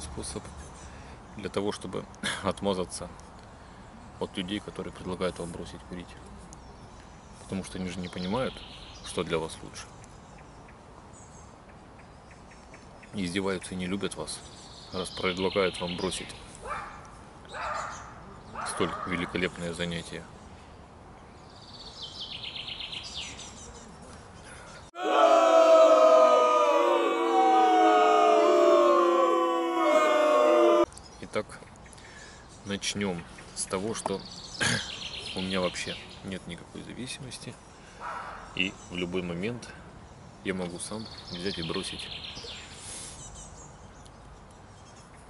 способ для того, чтобы отмазаться от людей, которые предлагают вам бросить курить. Потому что они же не понимают, что для вас лучше. Издеваются и не любят вас, раз предлагают вам бросить столь великолепное занятие. Итак, начнем с того, что у меня вообще нет никакой зависимости. И в любой момент я могу сам взять и бросить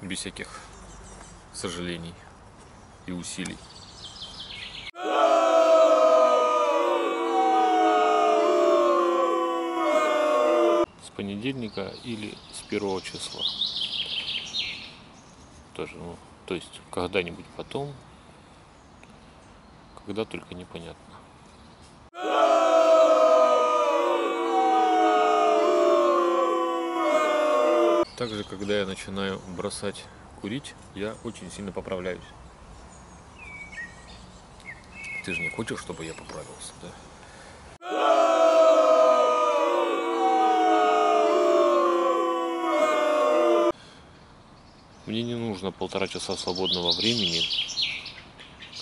без всяких сожалений и усилий. С понедельника или с первого числа. Тоже, ну, то есть когда-нибудь потом, когда только непонятно. Также, когда я начинаю бросать курить, я очень сильно поправляюсь. Ты же не хочешь, чтобы я поправился, да? Мне не нужно полтора часа свободного времени,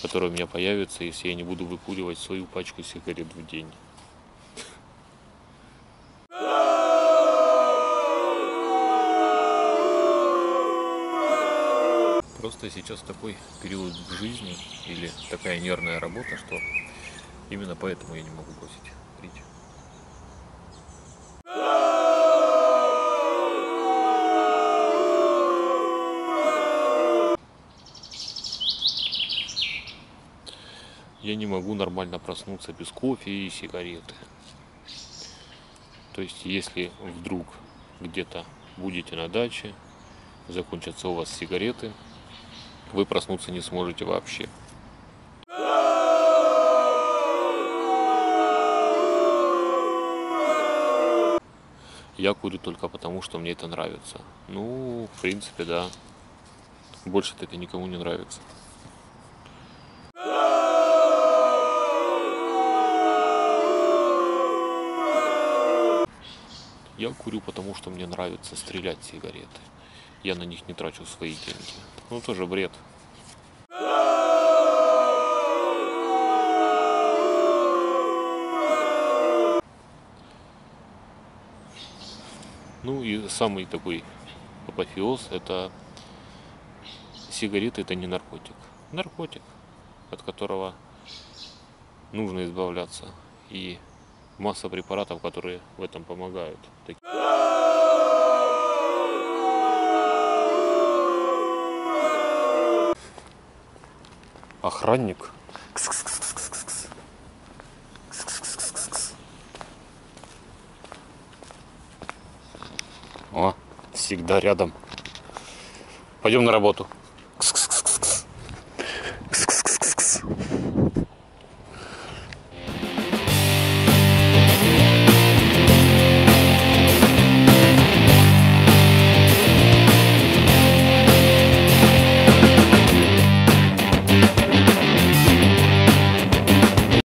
которое у меня появится, если я не буду выкуривать свою пачку сигарет в день. Просто сейчас такой период в жизни или такая нервная работа, что именно поэтому я не могу бросить курить. Я не могу нормально проснуться без кофе и сигареты. То есть, если вдруг где-то будете на даче, закончатся у вас сигареты, вы проснуться не сможете вообще. Я курю только потому, что мне это нравится. Ну, в принципе, да. Больше-то это никому не нравится. Я курю, потому что мне нравится стрелять сигареты. Я на них не трачу свои деньги. Ну, тоже бред. Ну и самый такой апофеоз это сигареты это не наркотик. Наркотик, от которого нужно избавляться. И масса препаратов, которые в этом помогают. Охранник. О, всегда рядом. Пойдем на работу.